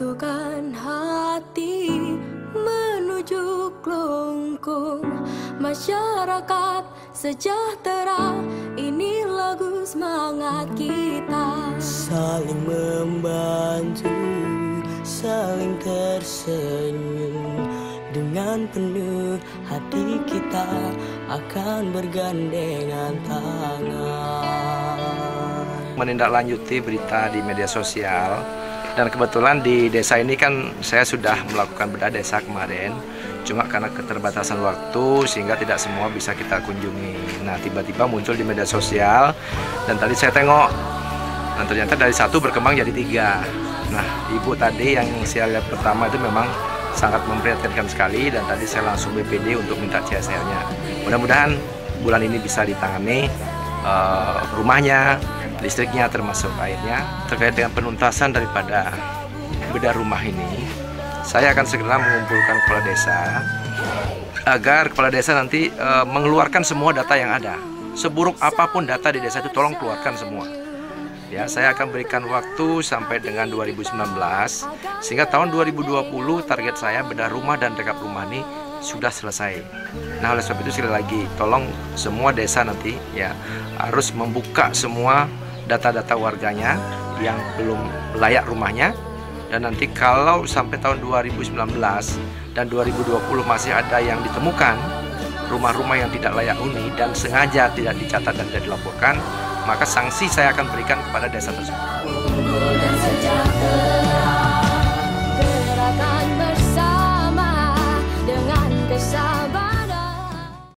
Satukan hati menuju kelungkung. Masyarakat sejahtera Ini lagu semangat kita. Saling membantu, saling tersenyum. Dengan penuh hati kita akan bergandengan tangan. Menindaklanjuti berita di media sosial dan kebetulan di desa ini kan saya sudah melakukan bedah desa kemarin cuma karena keterbatasan waktu sehingga tidak semua bisa kita kunjungi. Nah tiba-tiba muncul di media sosial dan tadi saya tengok dan ternyata dari satu berkembang jadi tiga. Nah ibu tadi yang saya lihat pertama itu memang sangat memprihatinkan sekali dan tadi saya langsung BPD untuk minta CSR-nya mudah-mudahan bulan ini bisa ditangani uh, rumahnya listriknya termasuk airnya. Terkait dengan penuntasan daripada bedah rumah ini saya akan segera mengumpulkan kepala desa agar kepala desa nanti e, mengeluarkan semua data yang ada. Seburuk apa pun data di desa itu tolong keluarkan semua. Ya saya akan berikan waktu sampai dengan 2019 sehingga tahun 2020 target saya bedah rumah dan rekap rumah ini sudah selesai. Nah oleh sebab itu sekali lagi tolong semua desa nanti ya harus membuka semua data-data warganya yang belum layak rumahnya dan nanti kalau sampai tahun 2019 dan 2020 masih ada yang ditemukan rumah-rumah yang tidak layak huni dan sengaja tidak dicatat dan tidak dilaporkan maka sanksi saya akan berikan kepada desa tersebut.